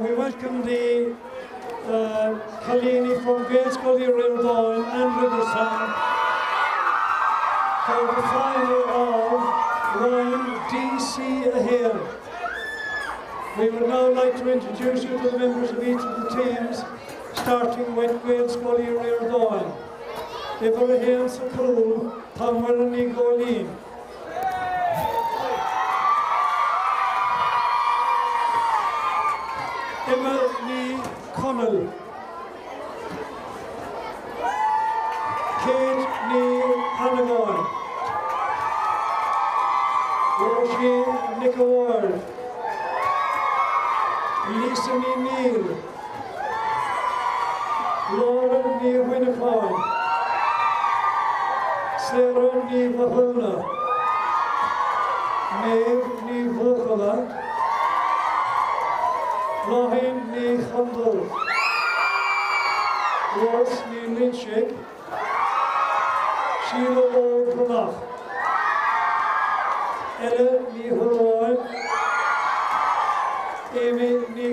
We welcome the uh, Kalini from Gainscully Rildon and Riverside for the final of Ryan DC Ahead. We would now like to introduce you to the members of each of the teams, starting with Gainscully Rildon. Ibrahim Sakul, Tamwarani Golin. Sheila ó Brunach, Ella ní Amy ní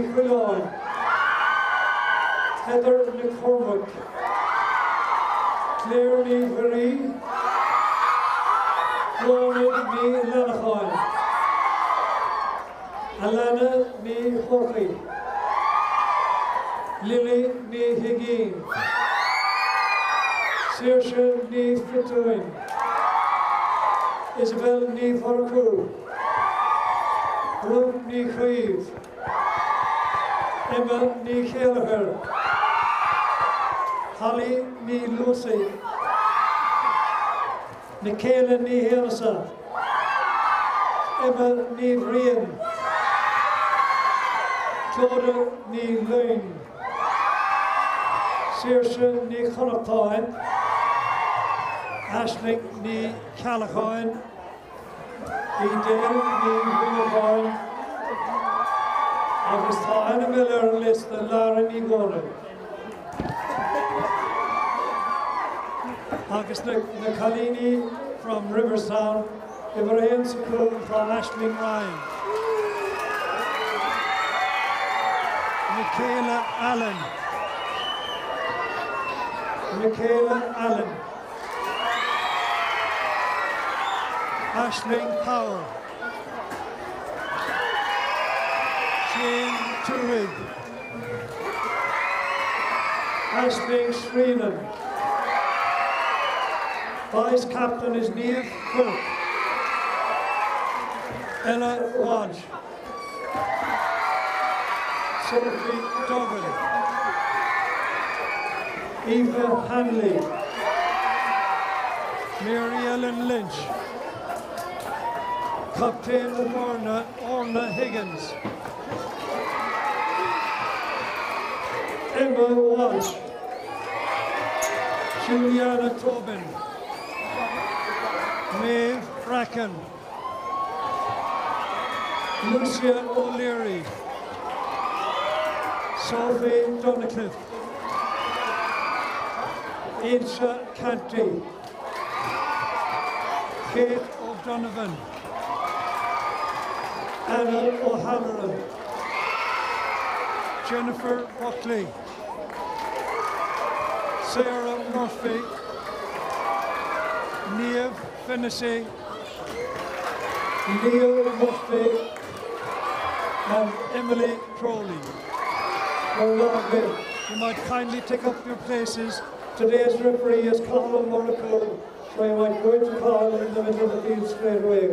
Heather ní Cormac, Claire Marie, Lauren ní Lenacháin, Alana ní Hochi, Lily ní Higeen, Saoirse ní Fituin, Isabel ní Farcú, Ruth ní Chaív, Emma ní Chéalachar, Holly ní Lucy, Nicola ní Héanasa, Emma ní Rian, Claude ní Lune, Saoirse ní Chonachtáin, Ashling ní Calacháin, Idéal ní Winnipáin, agus tá ana mé ar an list an Lara ní Góna. Agus na, na from Riverstown, Ibrahim Sakul from Ashling Ryan. Michaela Allen. Michaela Allen. Ashling Power. Jane Turig. Ashling Sreenan. Vice captain is Neil Cook. Ella Wadge. Sophie Duggan. Eva Hanley. Mary Ellen Lynch. Captain Orna, Orna Higgins. Emma Walsh. Juliana Tobin. Maeve Bracken. Lucia O'Leary. Sophie Donicliffe. Ailsa Canty. Kate O'Donovan. Anna O'Halloran. Jennifer Buckley. Sarah Murphy. Niamh Finnessy. Neil Murphy. And Emily Crowley. You might kindly take up your places. Today's referee is Colin Morrico, so you might go into Colin in the middle of the field straight away.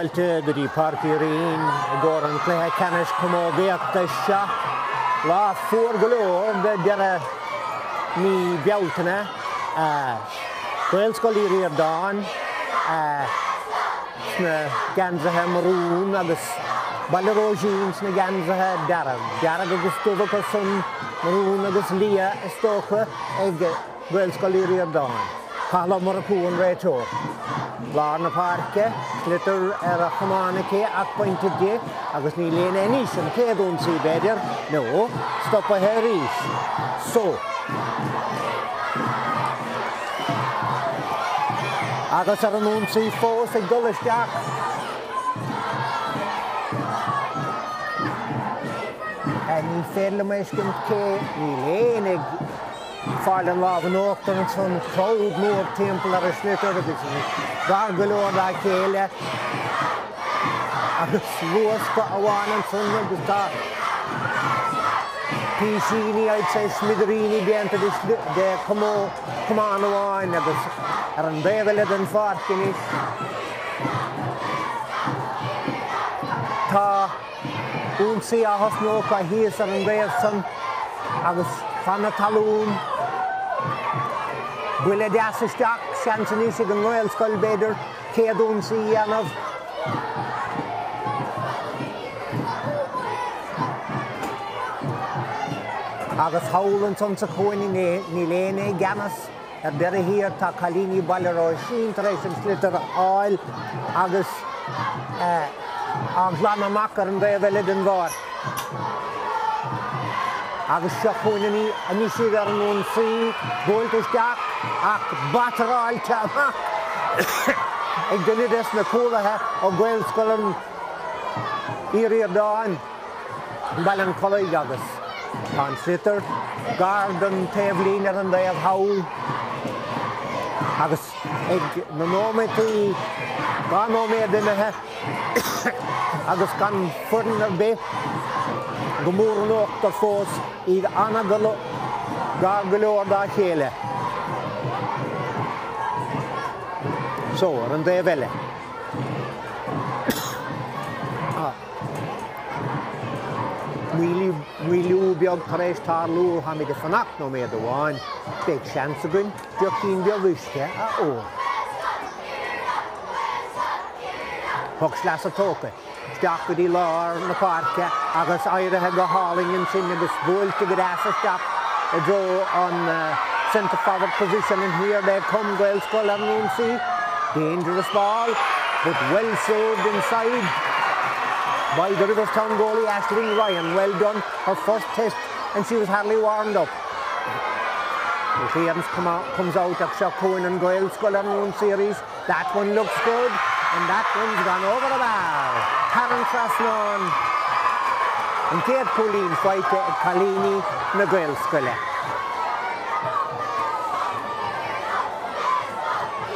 fáilte go dí parkirín ggó an chluthe cenis commódéachta se lá fuór go leor be dearna ní bealtainna Gweilscoil í ar dáin na uh, uh, gandrathe marún agus ballróisiúns na gandrathe darah. Dearad agus tuhacha san marún agus lia istócha ag gweilscoil í ar don. Chala mar a cún réitúir. Lá na páce litar ar a chamánaché ach pointinte dé agus ní léana níos an céadún sí beidir nó stoppa he ríis. Só. agus ar an múnsaí fós ag dulaisteach. ní féle meiscin cé ní lénig fáil an lá an óachtar an san troúd mór timp ar a slitar agus gar goúir a chéile agus luas go amháin an sun agus tá písíní id sé smidiríní déanta de cumán amháin agus ar an béile an farcinní. Tá únsaí a hosnó a híos ar an réamh san agus fanna talún. Buile deasisteach seansaní sig an Royal Scoilbéidir céadúnsaí anmh. agus hálan san sa chuin ní léna ganas ar de hir tá chalíní ballrá sin éis an slitar áil agus an glan amachar an bhéh le an bhar. agus seoúnaí a ní si ar anún frí ggóilteteach akbatter og alt sammen. Jeg denne dessen kova her og gvelskolen i Rirdalen. Mellom kollegaene. Han sitter garden tevliner den der haul. Agus ag na nóme tí gá nómé duinethe agus gan funar bé go múócht a fós iad anna gá goor dá chéile. Ar an dé bheile. Muú beag taréis tá lú ha mé de fanach nó méad amháin, Beiit seansagunn deoch cín beaghuiiste a ó. Thg leas a tóca, Steach go dí lár na páce agus airithe go hálingin sin agus bhilta go éisteach a dro an centre forward position in come well skull and noon see dangerous ball but well saved inside by the Riverstown goalie Ashling Ryan. Well done, her first test, and she was hardly warmed up. Clearance come out, comes out of Shacoon and Goyle Skull and Moon series. That one looks good, and that one's gone over the bar. Karen Krasnon and Kate Colleen fight Kalini na Goyle.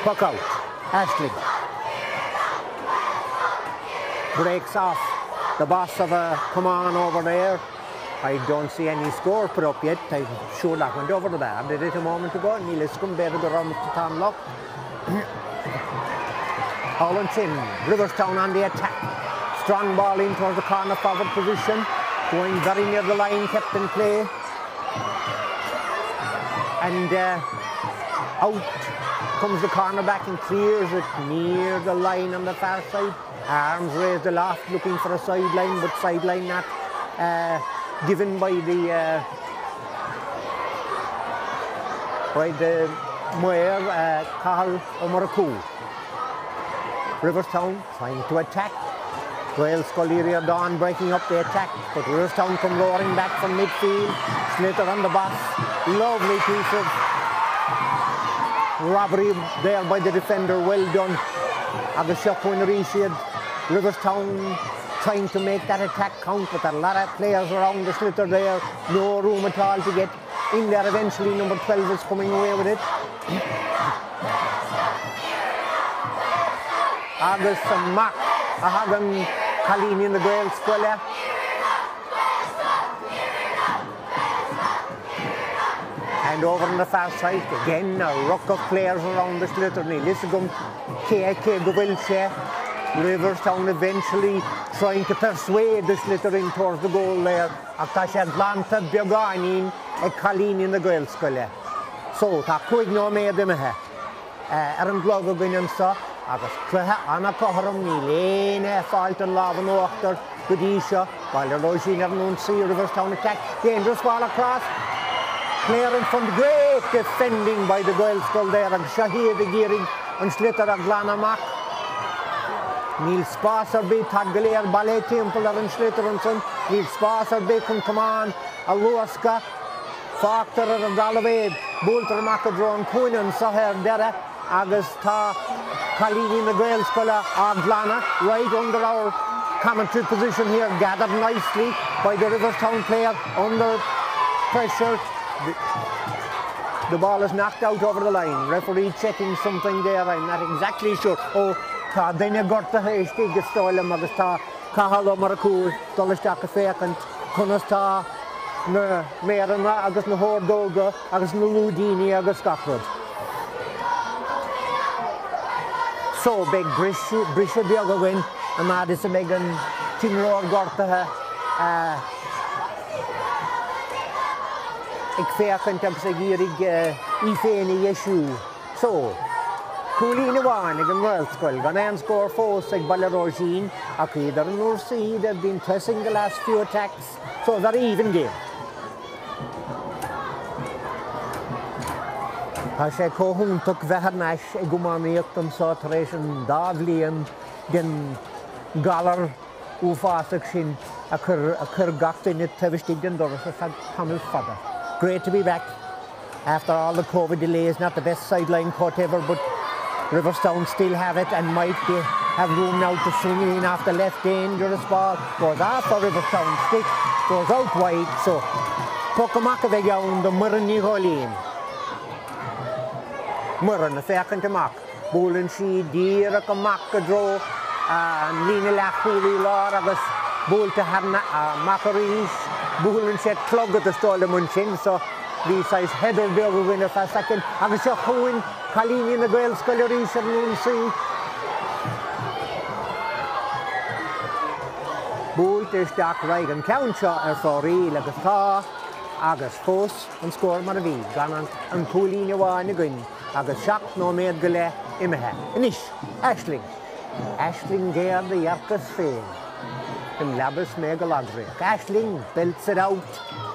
Puck out, Ashling. Breaks off the boss of a come on over there. I don't see any score put up yet. I'm sure that went over the bar. Did it a moment ago. Neil Iscombe better go around to Tom Lock. Holland Chin, Riverstown on the attack. Strong ball in towards the corner forward position. Going very near the line, kept in play. And uh, out comes the cornerback and clears it near the line on the far side. Arms raised aloft looking for a sideline, but sideline not uh, given by the uh, by the Moyer uh, Carl. Riverstown trying to attack. Wales Scolleria Dawn breaking up the attack, but Riverstown come roaring back from midfield. Slater on the bus. Lovely piece of robbery there by the defender. Well done. Agus Shopwin Rishid. Riverstown trying to make that attack count, but a lot of players around the slitter there. No room at all to get in there. Eventually, number 12 is coming away with it. Agus Mac a hagan Kalini in the Gael square. And over on the far side, again, a ruck of players around the slitter. Ní Lissagum, KK Govilse, Riverstown eventually trying to persuade the slithering towards the goal there. Ach tá sé glanta beagáín ag chalíní na ghilscoile. So tá chuig nó méad imethe. Ar an glog a gannsa agus cluthe anna chom ní léine fáilt an láhan óachtar go dí seo báil ar roisin ar nún sí Riverstown attack. Dangerous ball across. Clearing from the great defending by the Gaelscoil there and Shahid the gearing and Slitter a Glanamach. Neil Spasser be Tagalir Ballet Temple and Slitter and son. Neil Spasser be come command a Luaska. Factor and Dalaved. Bulter Macadron Kunan Saher Dere. Agus ta Kalini the Gaelscoil a Glana right under our commentary position here gathered nicely by the Riverstown player under pressure the, the ball is knocked out over the line. Referee checking something there, I'm not exactly sure. Oh, tá daine gorta héistí go stáilem agus tá cahall mar a cúr dolisteach a fécant chunas na méanna agus na hódóga agus na lúdíine agus scafrod. So be brise beag a win a má is a mé an tíróir gortathe uh, ag féchant agus a ggérig í féna jeisiú. So, Cúlína bháin ag an Worldscoil gan an scór fós ag Balleróín a chuidir an núair siad have been pressing the last few attacks, so they're even game. Tá sé cóhúntaach bhehar neis ag gomáíocht an sá éis an dáhlíon den galar úfáach sin a chur gatainine tehistí den doras a tamil fada. Great to be back after all the COVID delays. Not the best sideline court ever, but Riverstown still have it and might be, have room now to swing in the left dangerous ball. Goes off for Riverstown stick, goes out wide. So Pokamaka bheith ann do mar an níholín. Mar an na fechan amach. Búlann si díra go mac go dro an lína leúí lá agus búlta harna a uh, macaríis búlann sé clogad a stála mun sin so hí sais header be go winna fe second agus se chuin chalíní na ghil scoirí ar nún sí. Búlt isteach raig an ceseo ar fáí agus tá agus fós an scór mar a bhí gan an cholíine bháinna gin agus seach nó méad go le imethe. Inis Eling. Eling géar de dhearchas féin. In labas mega luxury. Ashling belts it out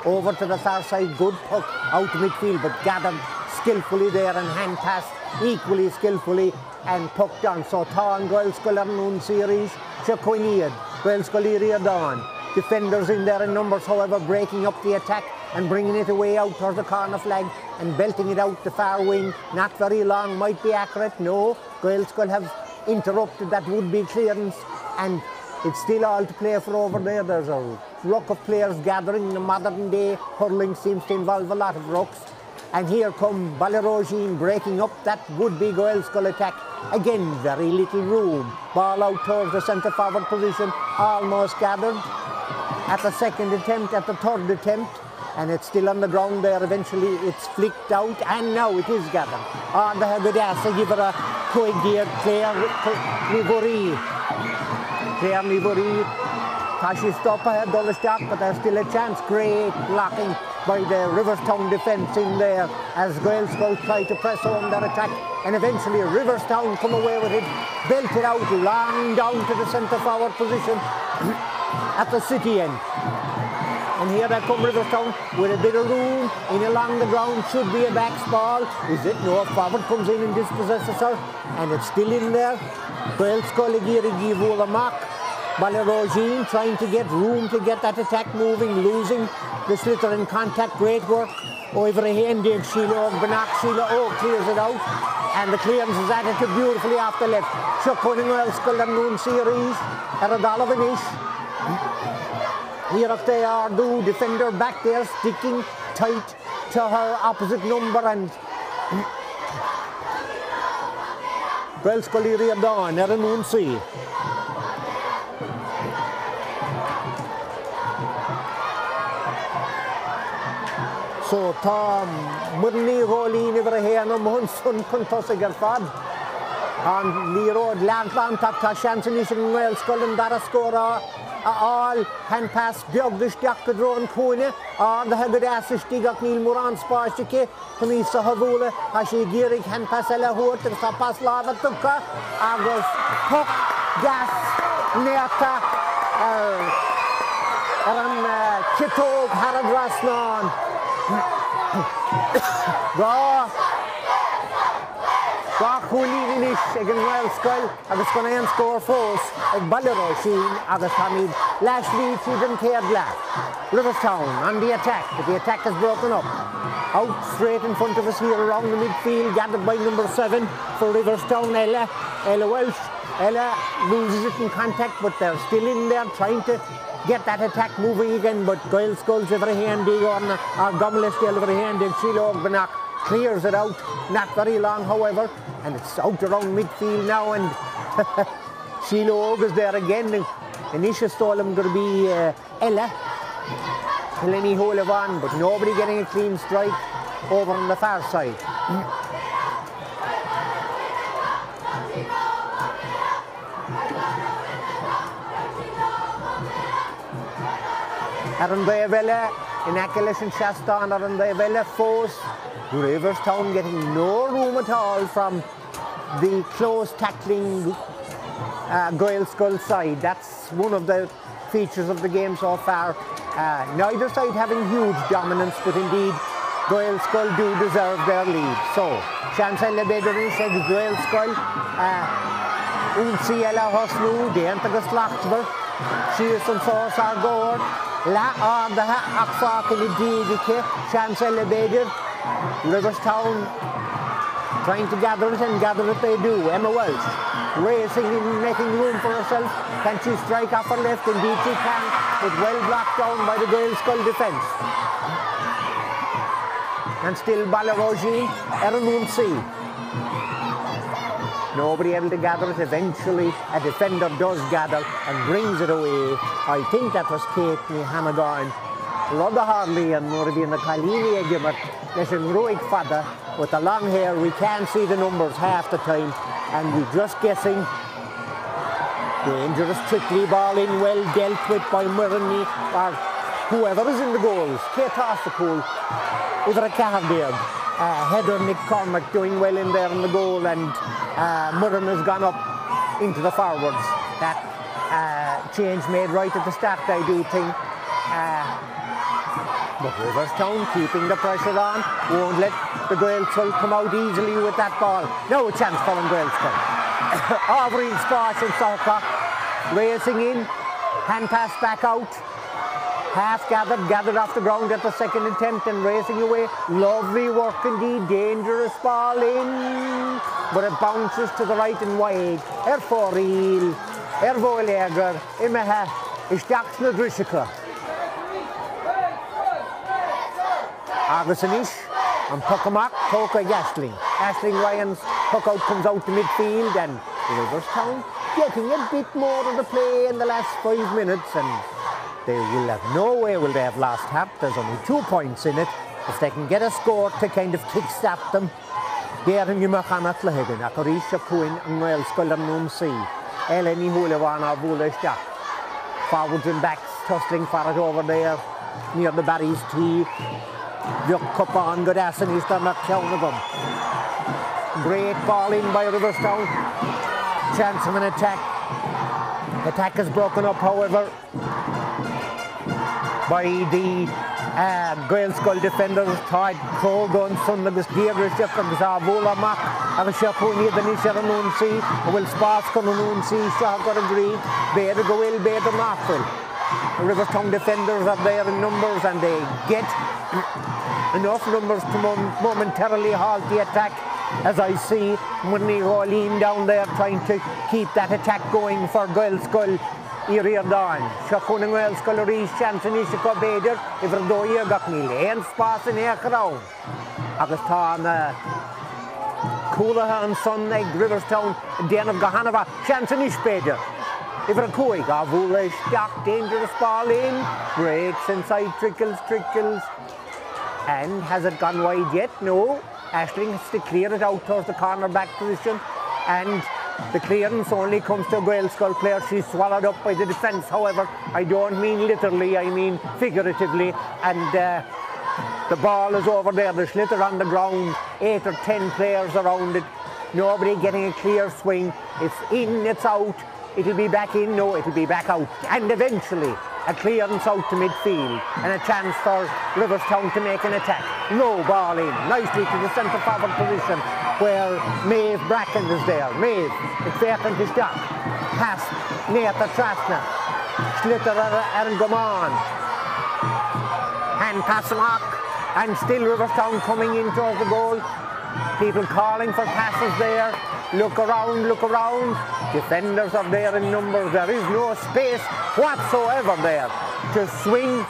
over to the far side. Good puck out midfield, but gathered skillfully there and hand passed equally skillfully and pucked on. So Tá and Goil Scullernoon series, Shaquiniad, Goil Sculleria Dawn. Defenders in there in numbers, however, breaking up the attack and bringing it away out towards the corner flag and belting it out the far wing. Not very long, might be accurate. No, Gaelscoil have interrupted that would-be clearance and it's still all to play for over there. There's a ruck of players gathering in the modern day. Hurling seems to involve a lot of rucks. And here come Ballerogine breaking up that would-be Gaelscoil attack. Again, very little room. Ball out towards the centre forward position, almost gathered. At the second attempt, at the third attempt, and it's still on the ground there. Eventually, it's flicked out, and now it is gathered. On the Hagadasa, give it a quick gear, Nivori. Claire Nivori. Tashi stop ahead, the stop, but there's still a chance. Great blocking by the Riverstown defence in there as Gaelscoil try to press on their attack and eventually Riverstown come away with it, belt it out long down to the centre forward position at the city end. And here they come Riverstown with a bit of room in along the ground should be a backs ball. Is it? No, forward comes in and dispossesses her and it's still in there. Gaelscoil give all a mark. Ballerogine trying to get room to get that attack moving, losing the sliotar in contact, great work. Over a hand, Dave Sheila, Banak Sheila, oh, clears it out. And the clearance is added beautifully the left. Shuckunning Welskell and Noon series, Eradalovanis. Here up they are, do defender back there, sticking tight to her opposite number and Welskell Iria Dawn, Eran see. So tá mudní hólín iwwer a héan am hunn sun chun tosa gur fad. an Lee Road, Lamplan, Tata Shanson is in Wales, Cullen, Dara Scora, all hand pass, Bjogdish, Dr. Drone Kune, all the Hagad Asish, Digak Neil Moran, Spashike, Kamisa Havula, Hashi Girik, hand pass, Ella Hort, and Sapas Lava Tuka, Agus, Puck, Gas, Neata, Aran Kitog, Harad Rasnan. Go, Gá cholí inis ag an bhilscoil agus go éon scór fós ag ballró sin agus míad leis lí siad an céad le. On the attack, but the attack is broken up. Out straight in front of us here around the midfield, gathered by number seven for Riverstown, Ella. Ella Welsh. Ella loses it in contact, but they're still in there trying to get that attack moving again. But Goyle skulls every hand, on or uh, Gumless every hand, and Sheila Ogbanak clears it out. Not very long, however, and it's out around midfield now. And Sheila is there again. And Anisha Stolam going to be uh, Ella. Lenny Holavan, but nobody getting a clean strike over on the far side. Ar an bheile in Achilles and Shastan ar an bheile fós Riverstown getting no room at all from the close tackling uh, Gaelscoil side. That's one of the features of the game so far. Uh, neither side having huge dominance, but indeed Gaelscoil do deserve their lead. So, Chancel Lebedrin said Goyle Skull, Unsi Ella Hosnu, Deant agus Lachtver, Sias an Fós Gord, La Ardathe ach fáca i ddíigice, Chancel Lebedrin, Riverstown trying to gather it and gather it they do. Emma Welsh racing in, making room for herself. Can she strike off her left? Indeed she can, but well blocked down by the Gaelscoil defence. And still Ballarogine, Erin see. Nobody able to gather it. Eventually, a defender does gather and brings it away. I think that was Kate Hamagarn. Rudda Harley and the Kalini Egimat leis heroic fada with the long hair. We can't see the numbers half the time. And we're just guessing. Dangerous trickly ball in. Well dealt with by Murray or whoever is in the goals. Kate a Cahabird uh, Cormack doing well in there in the goal and uh, Murray has gone up into the forwards that uh, change made right at the start I do think uh, but Riverstown keeping the pressure on, won't let the Gaelscoil come out easily with that ball. No chance for them Gaelscoil. Aubrey Sparks and Sarka racing in, hand pass back out. Half gathered, gathered off the ground at the second attempt and racing away. Lovely work indeed, dangerous ball in, but it bounces to the right and wide. Er foril, er voleger, imeha, isteach na drisica. agus inis an puckamach tóca Ashling. Ashling Ryan's puck out comes out to midfield and Riverstown getting a bit more of the play in the last five minutes and they will have no way will they have last half. There's only two points in it. If they can get a score to kind of kickstart them, Déan nimachchanat le higan a chorí se cuain an ghil scoil an nún sí. Eile ní thuúla bháin á bhúla isteach. Forwards and backs tussling for it over there near the Barry's tee. Bheoh cupán go asan níos na ceanna gom. Great ball in by Riverstown. Chance of an attack. Attack is broken up, however, by the uh, Gaelscoil defenders Todd Crogan son agus Schiff agus a bhla amach agus se chuí den ní se an núnsaí a bhfuil spás chun an núnsaí se go an grí béad go bhfuil béad an nachfuil. Riverstown defenders are there in numbers and they get enough numbers to momentarily halt the attack as I see Murni Rolleen down there trying to keep that attack going for Gaelscoil i riordan. Skull yr is chance yn eisiau go beidir i fyr doi ag ac ni len spas yn eich rawn. Agus tá na Coola and son ag Riverstown den of Gahanava chance yn eisiau beidir. I fyr y cwyg a fwle stiach dangerous ball in. Breaks inside, trickles, trickles. And has it gone wide yet? No. Ashling has to clear it out towards the corner back position. and the clearance only comes to a Gaelscoil player. She's swallowed up by the defence. However, I don't mean literally, I mean figuratively. And uh, the ball is over there. There's litter on the ground. Eight or ten players around it. Nobody getting a clear swing. It's in, it's out. It'll be back in, no, it'll be back out. And eventually, a clearance out to midfield and a chance for Riverstown to make an attack. Low ball in, nicely to the centre forward position where Maeve Bracken is there. Maeve, it's is Doc. Pass the Trasna. Schlitter er Goman. Hand pass mark. And still Riverstown coming in towards the goal. People calling for passes there. Look around, look around. Defenders are there in numbers. There is no space whatsoever there to swing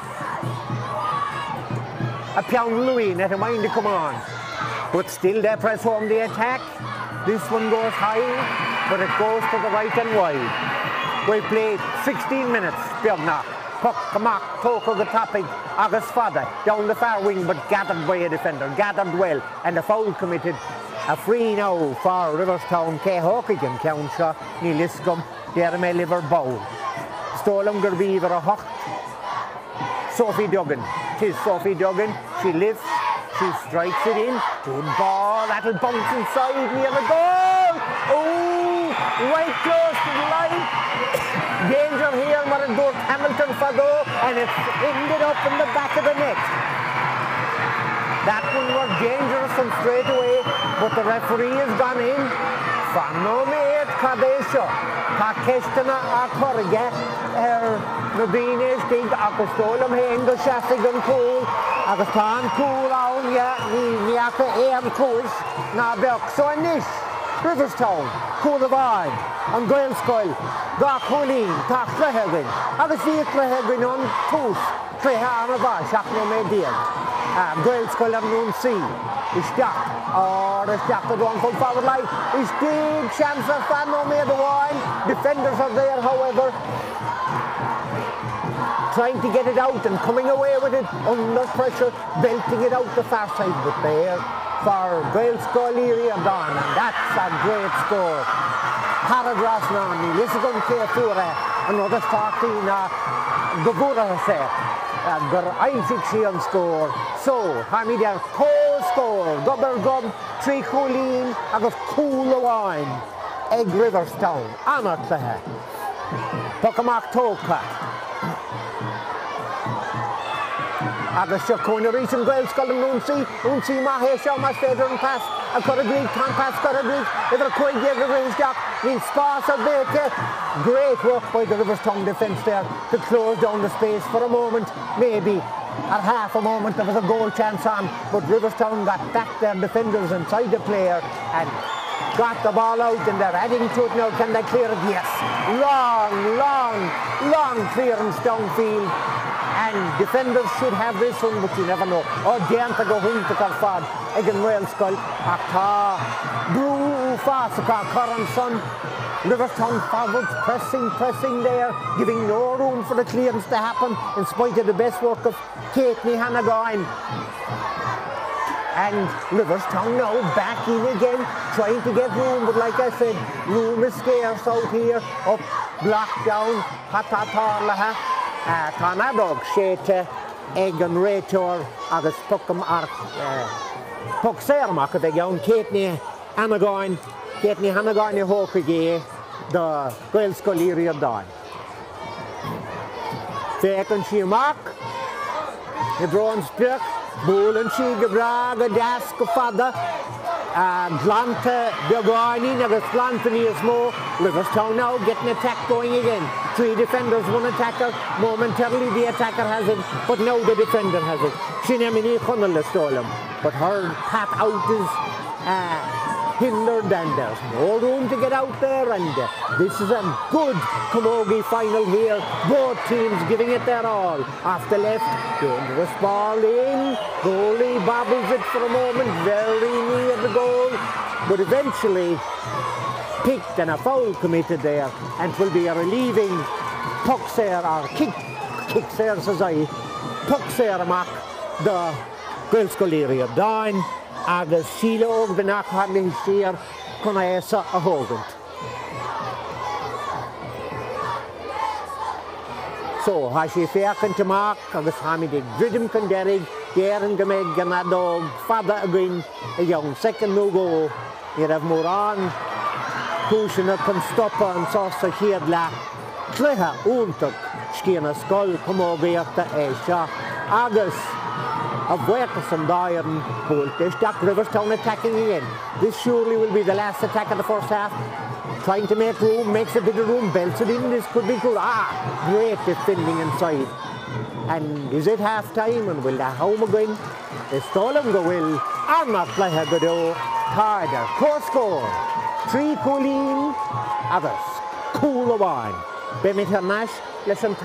a Pion Louis, never mind to come on. But still they press home the attack. This one goes high, but it goes to the right and wide. We played 16 minutes, Björnar. Puck, Kamak, Toko, the topic, August father, down the far wing, but gathered by a defender, gathered well, and a foul committed. A free now for Riverstown, K. Hokigan, Counshaw, Niliscum, Derme Liver Bowl. Stolam Gerbeaver a Hock. Sophie Duggan. Tis Sophie Duggan. She lifts, she strikes it in. Good ball, that'll bounce inside near the goal. Oh, right close to the line. Danger here, Marandor Hamilton Fado, and it's ended up in the back of the net. That one was dangerous from straight away, but the referee has gone in. Fanno med Kadesho. Ta kestena a korge. Er Nabine stig agus stolum hen go shaftig an cool agus tá an cool awn ja ni ni aka eam coos na beok so anish Riverstown, Vine, an Gaelscoil, ga cholín tá chluhegin, agus bhí chluhegin an tús chluthe an bhain seach nó mé díal. Gaelscoil am nún sí, isteach á isteach a bháin fol fád lei, is big chance of fan nó mé bháin, defenders are there however, trying to get it out and coming away with it under pressure, belting it out the far side, but there for Gael Scolery and Don, and that's a great score. Paragraphs Nani, Lisbon Kefura, another 14 uh, Gabura se, gur Isaac Sheehan score. So, Hamidia co-score, Gubber Gub, Tree Coolin, agus Cool Wine, Egg Riverstown, Anartlehe, Pocamak Toka. Se chuna rí an ghil sco núsaí úsaí maithé seo mar féidir an pass a chu agrí tan pass go agrí idir chuige go réisteach hí spás a béte. Great work by the Riverstown defence there to close down the space for a moment, maybe at half a moment there was a goal chance on, but Riverstown got back their defenders inside the player and got the ball out and they're adding to it now. Can they clear it? Yes. Long, long, long clearance downfield defenders should have this one, but you never know. Oh, Deanta go home to Carfad, again Wales Skull, Akta, Brew Fasaka, Curran Son, Riverstown forwards pressing, pressing there, giving no room for the clearance to happen, in spite of the best work of Kate Hanagoin. And Riverstown now back in again, trying to get room, but like I said, room is scarce out here, up, blocked down, Hatatarlaha. Tá nadóg séte ag an réiteir agus pum pu séach a bheith an céitní anagáin céitní hanagáinine hóca gé do goil scoíí a dáin. Fé an si amach i bron spiach, búlan si go bra go deas go fada Glanta beagání agus glanta níos mó Riverstown now getting attack going again. Three defenders, one attacker. Momentarily the attacker has it, but now the defender has it. Sinemini Connell stole him, but her path out is uh, hindered and there's no room to get out there and uh, this is a good Camogie final here. Both teams giving it their all. Off the left, dangerous ball in. Goalie bobbles it for a moment, very near the goal, but eventually picked and a foul committed there and will be a relieving there or kick kick there says I there amach the Gulscoléria dain agus síle óg den nach ha sir chun éasa a thógant. So ha sé féchan teach agus haid ag dridim chun deirigh déan go méid gannadóg fada a gin i dheann second nógó i raibh mórrán cúisina chun stoppa an sásta chiad le cluthe úntaach cíanna scoil commógaíochtta é seo agus a bhuichas an dáiran búltis Jack Riverstown attacking again. This surely will be the last attack of the first half. Trying to make room, makes a bit of room, belts it in, this could be good. Ah, great defending inside. And is it half time and will the home again? Is Stolam go will, Armagh Playa Godo, Carter, core score, three Colleen, others, cool one. Bemit Nash, leis an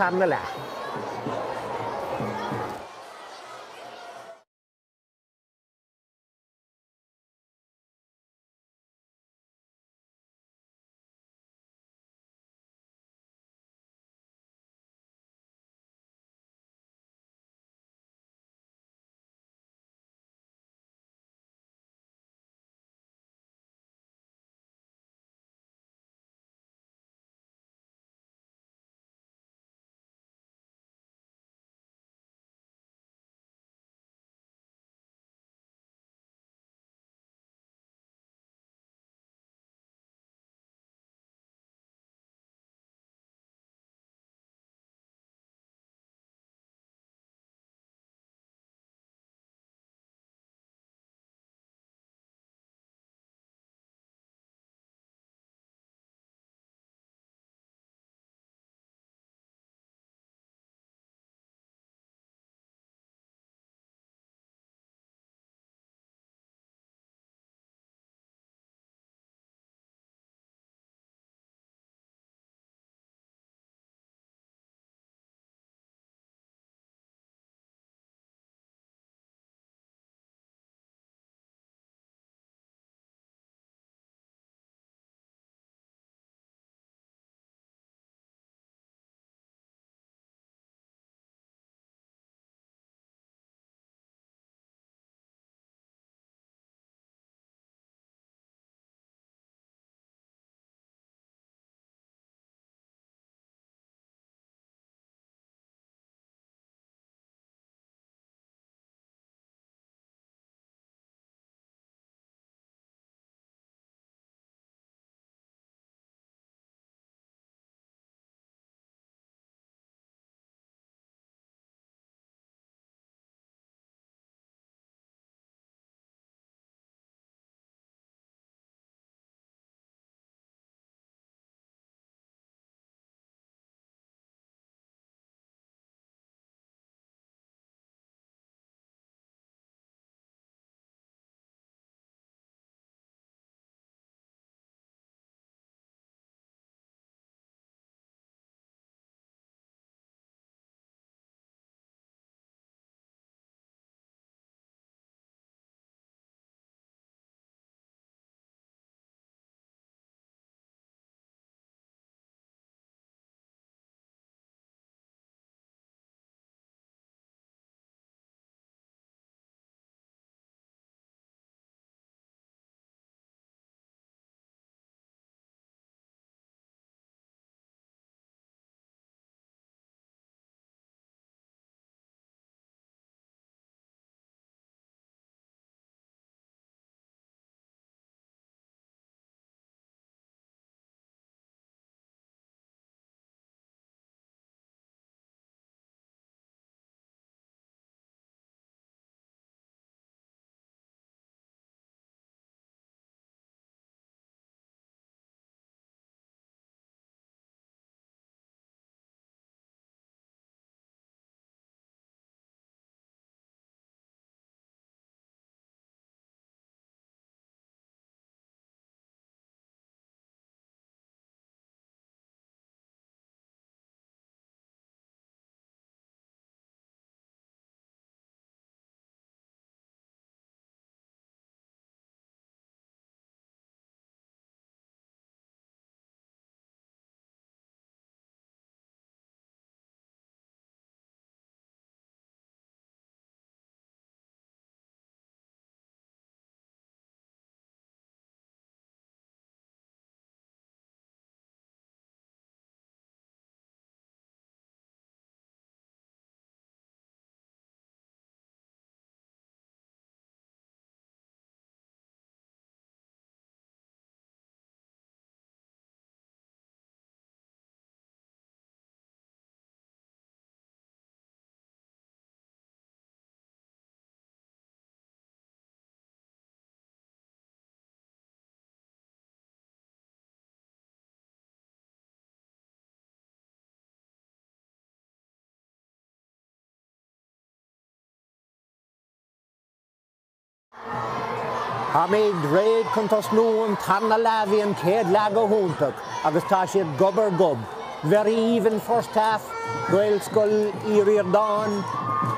tarna le. Ha méid réad chuntas nuúan tarna lehíon céad le go húntaach agus tá siad gob. Very even first half, Gael Skull, Uí Riordáin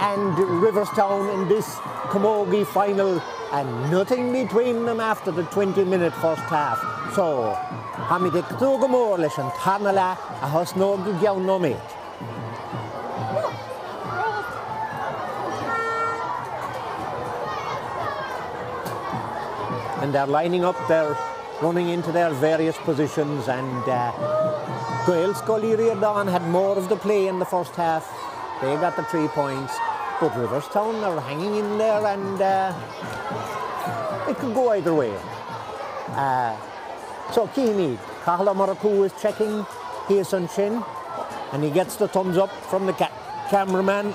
and Riverstown in this Camogie final and nothing between them after the 20 minute first half. So, ha mi de ctú go mór tarna le a hos nó go and they're lining up, they're running into their various positions and uh, Gael had more of the play in the first half. They got the three points, but Riverstown are hanging in there and uh, it could go either way. Uh, so Keane, Kahla Maraku is checking Hasan Shin and he gets the thumbs up from the ca cameraman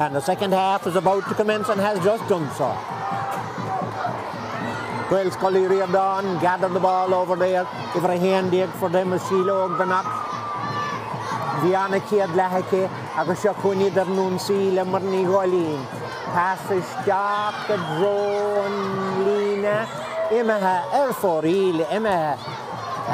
and the second half is about to commence and has just done so. Wales Scully Riordan gathered the ball over there. If a hand egg for them Sheila Ogbanach. Viana Kiad Lahake, agus seo chuine ar nún sí le mar ní gáilín. Pass isteach a drón lína imethe ar fóríle imethe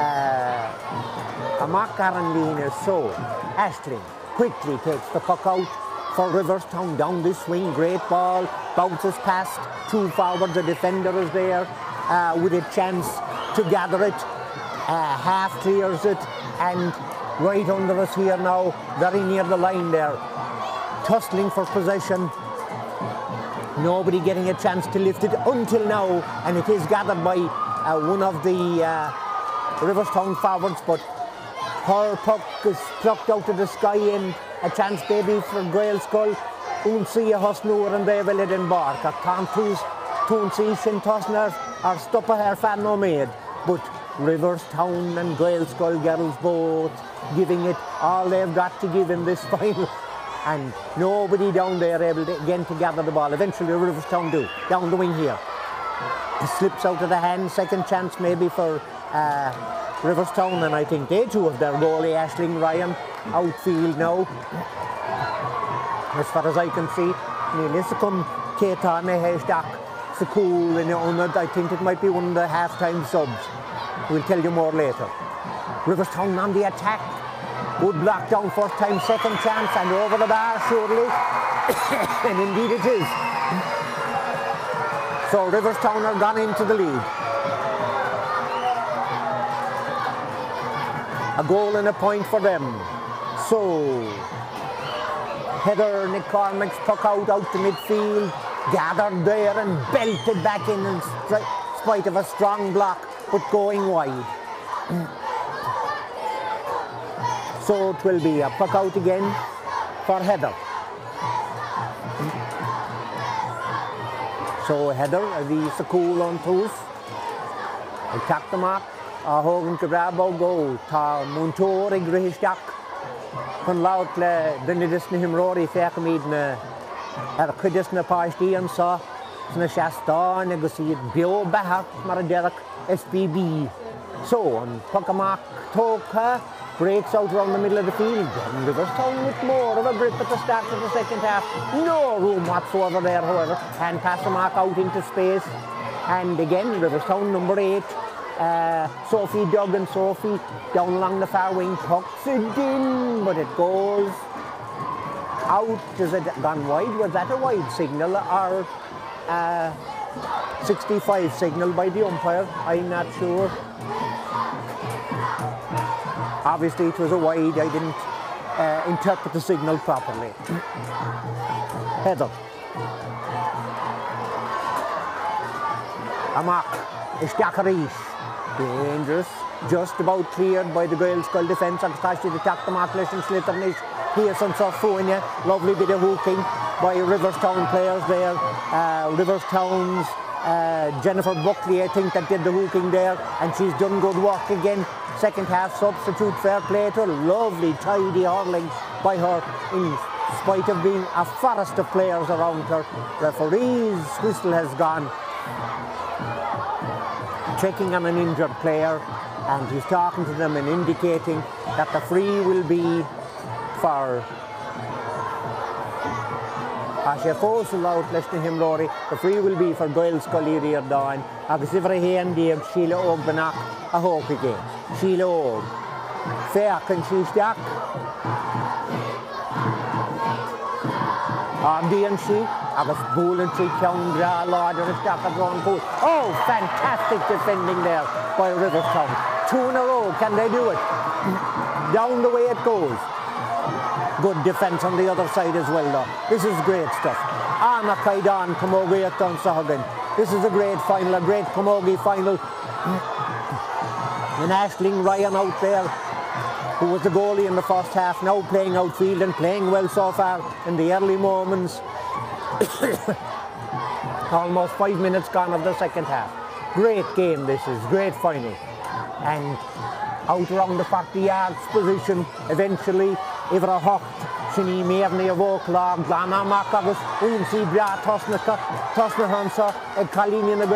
uh, amach ar an lína so. Ashling quickly takes the puck out for Riverstown down this swing, great ball, bounces past two forwards, the defender is there uh, with a chance to gather it, uh, half clears it, and right under us here now, very near the line there, tussling for possession. Nobody getting a chance to lift it until now, and it is gathered by uh, one of the uh, Riverstown forwards, but her puck is plucked out of the sky and a chance maybe for Gaelscoil. Un si a hosnúr an bé vel den bark a kan tús tún si sin tosnar ar stoppa her fan no méid, but Riverstown and Gaelscoil girls both giving it all they've got to give in this final. And nobody down there able to, again to gather the ball. Eventually Riverstown do, down the wing here. It slips out of the hand, second chance maybe for uh, Riverstown and I think they too have their goalie Ashling Ryan outfield now. As far as I can see, Neil Isacum, Keita Neheshdak, Sakul the Unad, I think it might be one of the half-time subs. We'll tell you more later. Riverstown on the attack. Good block down first time, second chance and over the bar surely. and indeed it is. So Riverstown are gone into the lead. A goal and a point for them. So, Heather Nick Cormack's puck out out to midfield, gathered there and belted back in in spite of a strong block, but going wide. So it will be a puck out again for Heather. So Heather, the Sakul on toes. Attack the mark. A hágann go brabá ggó tá mútóir ag grihiisteach chun lát le duidir na himráí fecha míad na ar chuidir na páistí ansá sna seaáin agus iad beo betheach mar a deach SPB. So an puach tócha breaks out around the middle of the field. And Riverstown with more of a grip at the start of the second half. No room whatsoever there, however. And pass the mark out into space. And again, Riverstown number eight uh, Sophie Duggan, Sophie down along the far wing, pucks it in, but it goes out. Has it gone wide? Was that a wide signal or uh, 65 signal by the umpire? I'm not sure. Obviously, it was a wide. I didn't uh, interpret the signal properly. Heather. Amak, Ishtakarish. Dangerous. Just about cleared by the Gaelscoil defence agus tá si attack the mark leis an slitternis. Pearson Sofonia, lovely bit of hooking by Riverstown players there. Uh, Riverstown's uh, Jennifer Buckley, I think, that did the hooking there, and she's done good work again. Second half substitute, fair play to her. Lovely, tidy hurling by her in spite of being a forest of players around her. Referee's whistle has gone checking on an injured player and he's talking to them and indicating that the free will be for a sé fósal out leis na himróí go free will be for Gail scoíí ar dáin agus ifar a héan díag síle óg benach a hócaigé. Síle óg. Féach an síisteach Andíon si agus búlan trí cean gra láidir isteach a bhrán bú. Oh, fantastic defending there by Riverstown. Two in a row, can they do it? Down the way it goes. Good defence on the other side as well though. This is great stuff. Anna Kaidan Camogie at Dunsahagan. This is a great final, a great Camogie final. And Ashling Ryan out there who was the goalie in the first half, now playing outfield and playing well so far in the early moments. Almost five minutes gone of the second half. Great game this is, great final. And out around the 40 yards position, eventually, ifar a hocht sin í méarna a bhóchlá glána amach agus si bra tosna tosna hansa ag chalíní na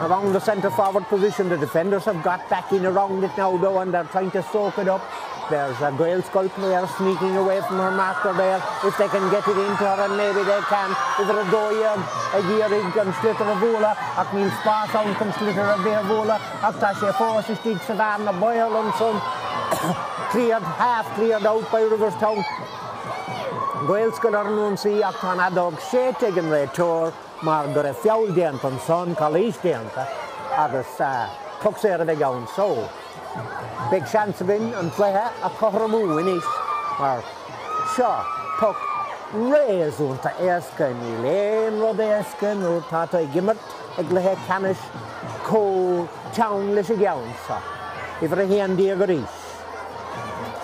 around the centre forward position. The defenders have got back in around it now though and they're trying to soak it up. There's a Gaelscoil player sneaking away from her master there. If they can get it into her and maybe they can. If they're a doyer, a gearig can slitter a vola, ac mean spa sound can slitter a bear vola, ac ta sé fós is stig Savannah Boyle and son cleared, half cleared out by Riverstown. Gaelscoil ar nhw'n si ac tan adog sé tegin rei tor mar gur a fiawl déant an son choéis déanta agus tu sé a bheith gan só. Big sean bin an léthe a choramú inis mar seo tu réasúnta éascan í léon rud éascan ó táta gimmert ag lethe canis có tean leis a geansa. Ifar a héandí a go ríis.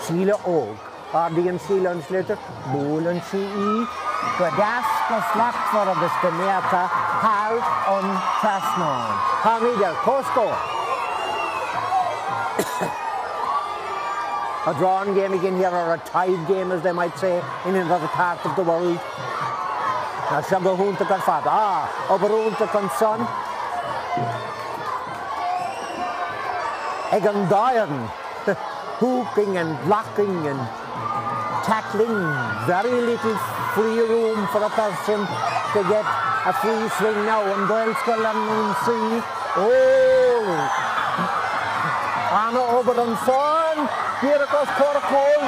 Síle óg. Ardíon síle an sliotar, búlan si í, go das go slachtfar agus go méta hall an trasnáin. Tá idir cóscó. a drawn game again here or a tied game as they might say in another part of the world. Se go húnta gan fad. Ah, oberúnta gan son. Ag an dairan, hooping and blocking and tackling, very little free room for a person to get a free swing now and Doyle and see. Oh! Anna Oberon son, here across Coracol.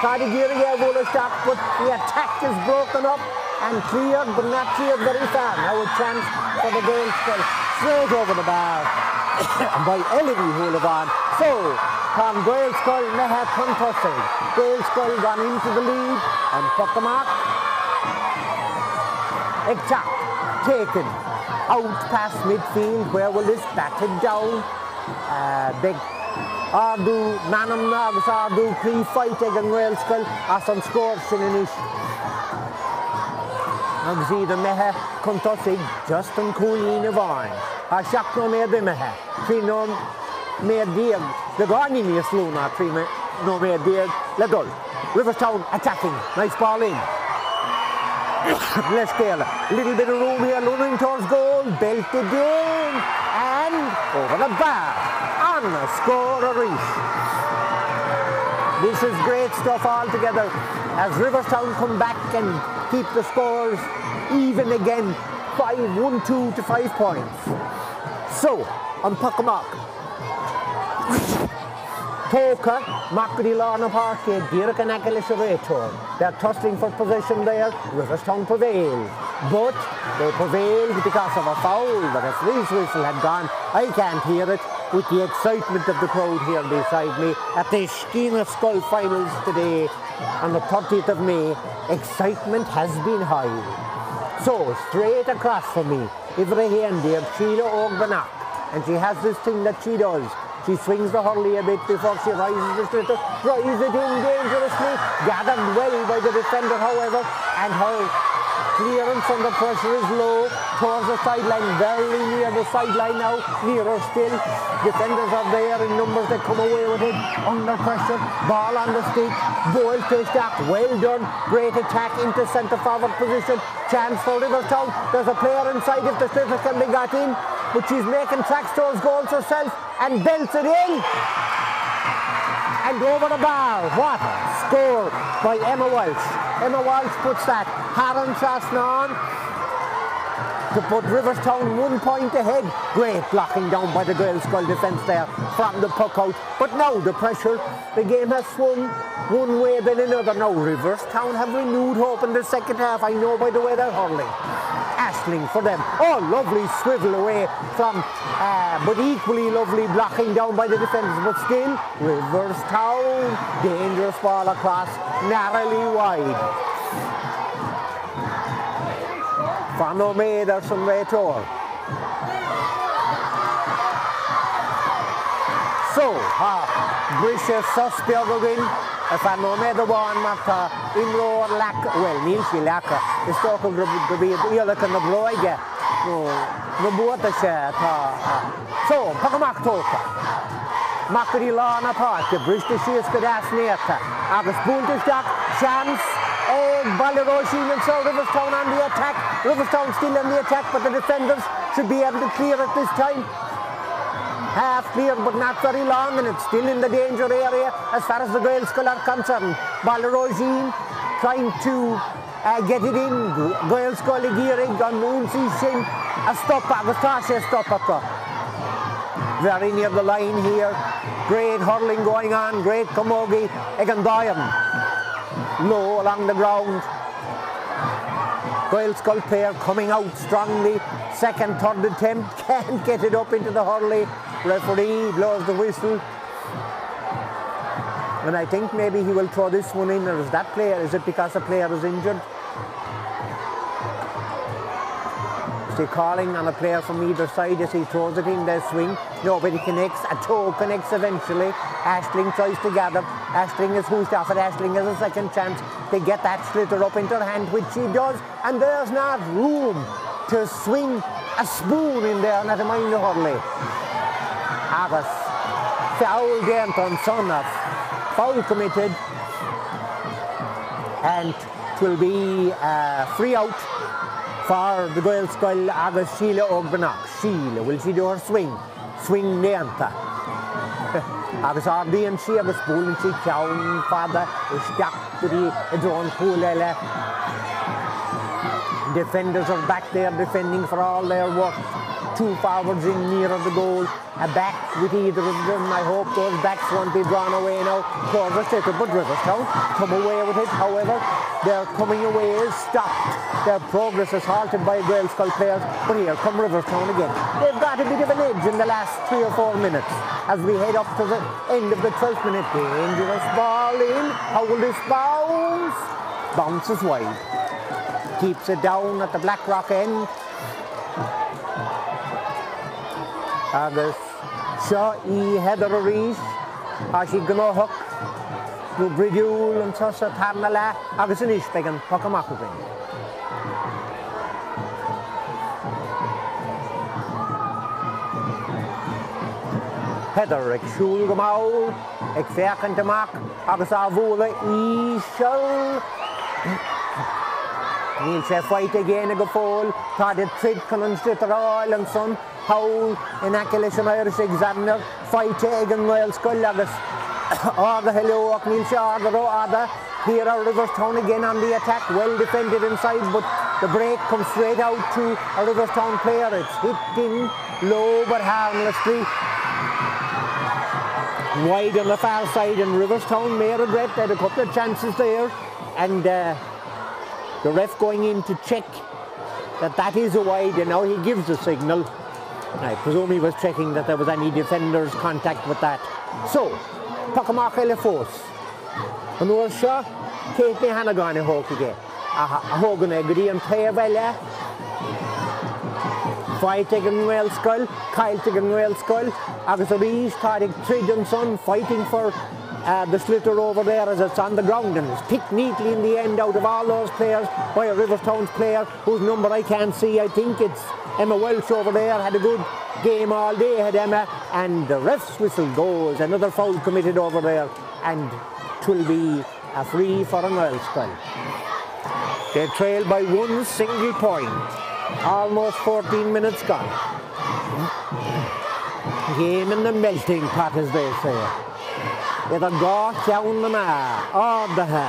Kadigiri will stop, but the attack is broken up and cleared, but not cleared very far. Now a chance for the Doyle straight over the bar by Ellery Hulavan. So, Tom Gaelscoil neha contested. Gaelscoil gone into the lead and Puckamark. Exact, taken out past midfield. Where will this batted down? Uh, big Ardu, Manam Nags, Ardu, Cree fight ag an Gaelscoil as an score sin inis. Agus iad methe contosig just an coolín a bhain. A seach nó méad methe. Trí nó méad díag le gáí níos lúna trí nó méad díag le dul. Riverstown attacking, nice ball in. Let's scale. Little bit of room here, looming towards goal, belted in, and over the bar. On a score a reach. This is great stuff altogether as Riverstown come back and keep the scores even again. 5 1 2 to 5 points. So, on Puckamock. Toka, Macri Lorna Parkhead, Dirk and Akilis They're tussling for possession there. Riverstown prevailed. But they prevailed because of a foul. The referee's whistle had gone. I can't hear it with the excitement of the crowd here beside me at the Sciath na Scol finals today on the 30th of May. Excitement has been high. So, straight across from me, Ibrahim dear Sheila Ogbanak. And she has this thing that she does. She swings the hurley a bit before she rises the sliotar, drives it in dangerously, gathered well by the defender, however, and her clearance under pressure is low towards the sideline, very near the sideline now, nearer still. Defenders are there in numbers that come away with it under pressure. Ball on the stick, Boyle takes that, well done, great attack into centre forward position. Chance for Riverstown. There's a player inside if the sliotar can be got in, but she's making tracks towards goals herself and belts it in. and over the bar. What score by Emma Walsh. Emma Walsh puts that Haran on to put Riverstown one point ahead. Great blocking down by the Gaelscoil defence there from the puck out. But now the pressure, the game has swung one way then another. Now Riverstown have renewed hope in the second half. I know by the way they're hurling. Ashling for them. Oh, lovely swivel away from, uh, but equally lovely blocking down by the defenders. But still, Riverstown, dangerous ball across, narrowly wide. Fan o med som vet år. So, ha, Brisha Suspjogogin, a fan o med o bwan mata inro lak, well, nil si laka, istoko grabi ialak na broige, no, no buata siya, ta, so, pagamak toka. Makri la na parke, Bristol siya skadas and Ballyroisin and so Riverstown on the attack. Riverstown still on the attack, but the defenders should be able to clear at this time. Half clear, but not very long, and it's still in the danger area as far as the Gaelscoil are concerned. Ballyroisin trying to uh, get it in. Gaelscoil gearing on Moonsey Shin. A stop, Agustasha stop up. Very near the line here. Great hurling going on, great camogie. Egan Doyan low along the ground. Gaelscoil player coming out strongly. Second, third attempt, can't get it up into the hurley. Referee blows the whistle. And I think maybe he will throw this one in, or is that player? Is it because a player is injured? He calling on a player from either side as he throws it in their swing? Nobody connects. A toe connects eventually. Ashling tries to gather. Ashling is who's off it. Ashling has a second chance to get that sliotar up into her hand, which she does. And there's not room to swing a spoon in there, a mind the hurley. Agus. Foul dent on son of. Foul committed. And it will be uh, a free out for the agus Sheila Ogbanach. Sheila, will she do her swing? Swing neanta. agus ardíon si agus búlann si ceann fada isteachtarí i dron cúile Defenders are back there defending for all their work. Two forwards in near of the goal. A back with either of them. I hope those backs won't be drawn away now. Corvus it, but Riverstown come away with it. However, their coming away is stopped. Their progress is halted by Gaelscoil players. But here come Riverstown again. They've got a bit of an edge in the last three or four minutes as we head up to the end of the 12th minute. Dangerous ball in. How will this bounce? Bounces wide keeps it down at the Blackrock end. Agus seo í heidir a ríis a sí gnáthach nó briúil an tusa tarna le agus in is an po amachchain. Heidir ag siúil go máil ag féchan amach agus á bhla í seil Níl sé foiite géana go fóil, tá de trid chun an stitarráil an son hawl in aice leis an Irish examiner, foiite ag an Noel níl se ága ró ada. Here are Riverstown again on the attack, well defended inside, but the break comes straight out to a Riverstown player. It's hitting low but harmlessly. Wide on the far side, and Riverstown may regret had a couple of chances there. And uh, the ref going in to check that that is a wide and now he gives a signal. I presume he was checking that there was any defenders contact with that. So, Pakamach ele fós. An uair seo céit mé hena gáin hócaige a thugan gurí an tair bheile eh? Fight ag an Wales caiilte an Wales agus a rís tá ag trid an fighting for uh, the sliotar over there as it's on the ground and it's picked neatly in the end out of all those players by a Riverstones player whose number I can't see. I think it's Emma Walsh over there had a good game all day, had Emma, and the ref's whistle goes. Another foul committed over there, and it will be a free for an Welsh They trail by one single point. Almost 14 minutes gone. Game in the melting pot, as they say. Iad a gá ceann na me ádathe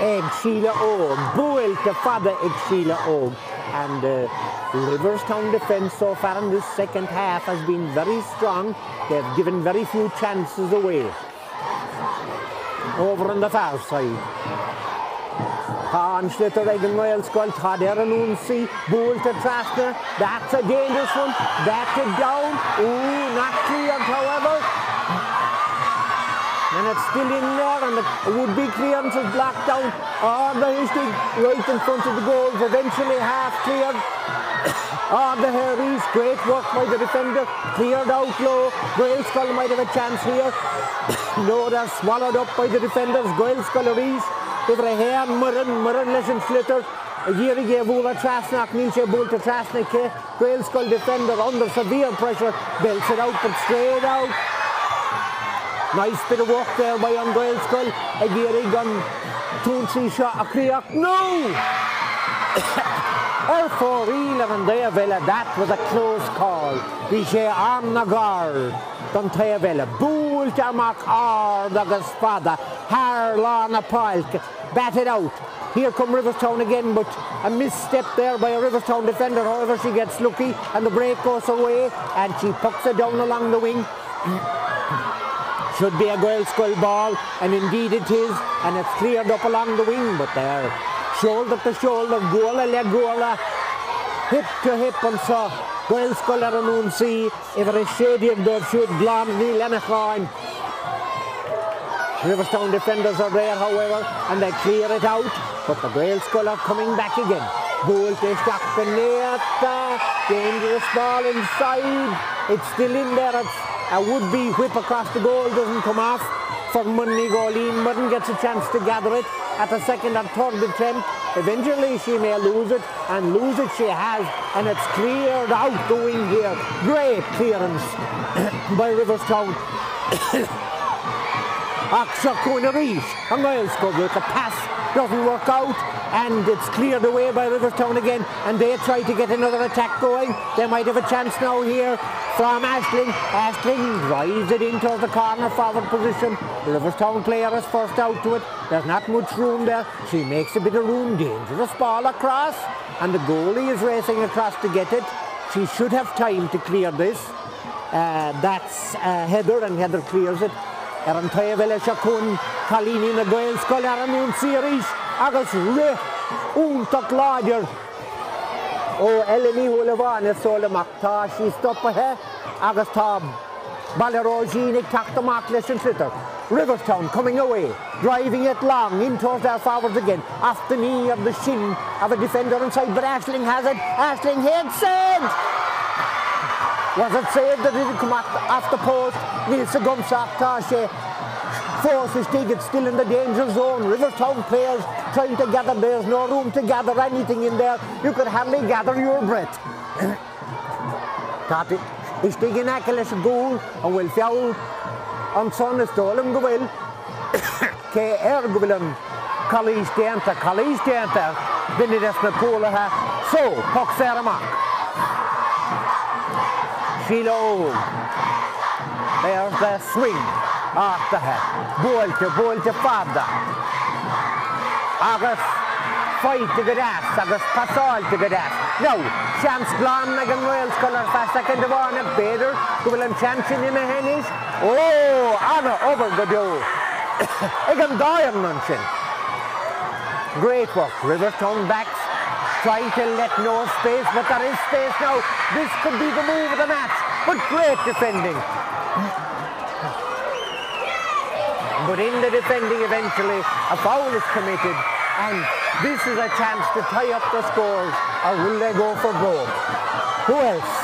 ag síle óg, builte fada ag síle óg. And uh, Riverstown defence so far in this second half has been very strong. They've given very few chances away. Over on the far side. Hans Schlitter again Wales goal, Todd Aranunsi, Bull to Trasner. That's a dangerous one. That's it down. Ooh, not cleared, however. And it's still in there, and ah, the would-be clearance is blocked down. The Hastings right in front of the goal, eventually half cleared. Ah, the Harries, great work by the defender, cleared out low. Gaelscoil might have a chance here. no, they're swallowed up by the defenders. Gaelscoileries, over a hair, Murren, Murren leis an flitter. A year ago, bhúla trasnach, níl sé búlta trasnach ke. Gaelscoil defender under severe pressure, belts it out, but straight out. Nice bit of work there by an Gaelscoil. A year gun, two three shot a creach. No! Er for íle an dé bhile that was a close call. Bhí sé am na gar don ta bhile. Búilt amach ard agus fada, Har lá na páilke, bat it out. Here come Riverstown again, but a misstep there by a Riverstown defender. However, she gets lucky and the break goes away and she pucks it down along the wing. Should be a Gaelscoil ball, and indeed it is, and it's cleared up along the wing, but there shoulder to shoulder, gola le gola, hip to hip and so. Gaelscoil ar an ún sí, ifar is sédiag dor siúd glán ní lenacháin. Riverstown defenders are there, however, and they clear it out, but the Gaelscoil are coming back again. Goal to Stapeneta, dangerous ball inside. It's still in there. It's a would-be whip across the goal doesn't come off for Munny Goleen. Mudden gets a chance to gather it at the second and third attempt. Eventually she may lose it, and lose it she has, and it's cleared out the wing here. Great clearance by Riverstown. Aksha Kunarish, and Wales go with the pass doesn't work out and it's cleared away by Riverstown again and they try to get another attack going. They might have a chance now here from Ashling. Ashling drives it into the corner forward position. Riverstown player is first out to it. There's not much room there. She makes a bit of room. Dangerous ball across and the goalie is racing across to get it. She should have time to clear this. Uh, that's uh, Heather and Heather clears it. Ar an taobhile se chun chalíní na gail scoil ar an mún siéis agus ri úntaach láidir ó eileníhúla bháin is sólaach tá sí stoppathe agus tá Balleróínig taachtamach leis an Twitter. Riverstown coming away, driving it long in towards their forwards again, off the knee of the shin of a defender inside, but Ashling has it. Ashling hit saved! Was it saved that it didn't come off the post? Nils Gumsach Tashe forces dig it still in the danger zone. Riverstown players trying to gather. There's no room to gather anything in there. You could hardly gather your breath. Tati, is ekel is a goal and will fiawl an son is dolum go will. Ke er go will an Calís déanta, Calís déanta, binne es na pólathe, so, puck óg. There's the swing átathe, bóilte bóilte fada. Agus feite go deas agus pasáilte go deas. No, seans glán ag an Wales ar festa an de bhána beidir go bhfuil an chansin ina henis. Ó, anna over go deo. Ag an dáam an sin. Great work, Riverstown backs trying to let no space, but there is space now. This could be the move of the match, but great defending. But in the defending eventually, a foul is committed, and this is a chance to tie up the scores, or will they go for goal? Who else?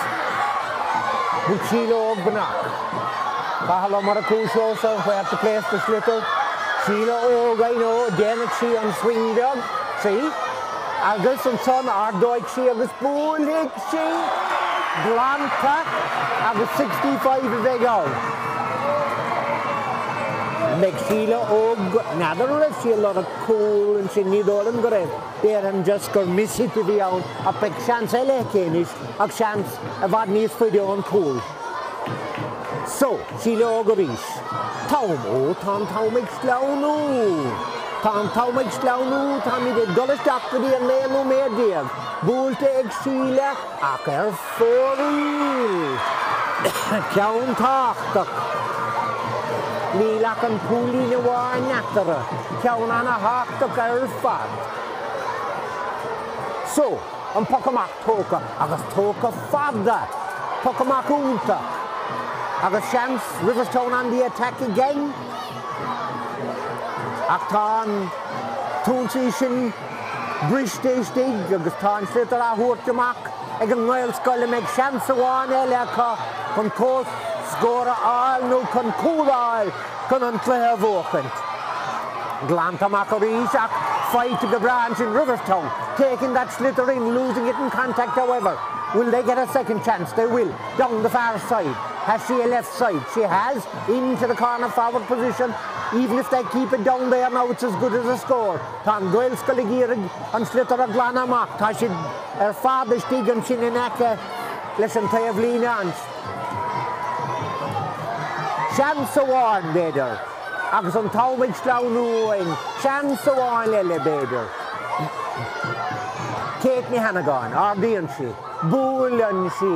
Buchilo Ogbanak. Kahalo Maracuso, where to place the slipper. Sheila Og, I know, Janet she on swing dog. See? Agus an son ardóid si agus búlig si glanta agus 65 is ag á. Meg síle ó nadar le sí lot a an sin nídólan go raibh. Déar an just gur misi a bhí ann a pe sean eile céis ach sean a bhd níos fuideón cool. So, sí le go ríis. Tám ó tá sláú. Tá támid sláú tá mi de dolisteach go dí an léanú médíag. Búlta ag síle ach ar fóí. Ceann táach. Lílach an púlí na bháin netara, ceann anna háach ar fad. So, an pocaach tóca agus tóca fada, pocaach únta. Agus seans Riverstown on the attack again. Tá túnsaí sin bristéistí agus tá slitar a thuirteach ag an ghil scoile méid seans amháin eile chu chun cós scóra áil nó chun cúráil chun an tluthe bhchant. Glantamach a ríach fight to the branch in Riverstown, taking that sliotar in, losing it in contact however. Will they get a second chance? They will. Down the far side. Has she a left side? She has. Into the corner forward position. Even if they keep it down there now, it's as good as a score. Tá Gail Scaligírig er an sliotar a glan amach. Tá si ar er fád stígan sin in aice leis an taobh lína ans. Sean Sawan beidir. agus an táhaid leúin sean saháin le le béidir. Céit ní henagáin, ardíonn si, búlan si,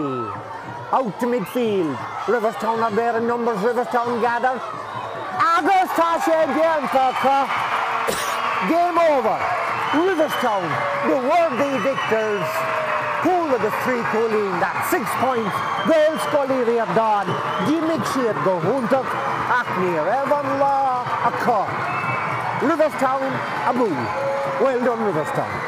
out to midfield, Riverstown a bear numbers Riverstown gather. Tá sé géanta Game over. Riverstown, the worthy victors. Cool of the three Colleen, that six points. Collery of Dawn. Gimmick siad go ach níor Evan lá a có. Riverstown a bú. Well done Riverstown.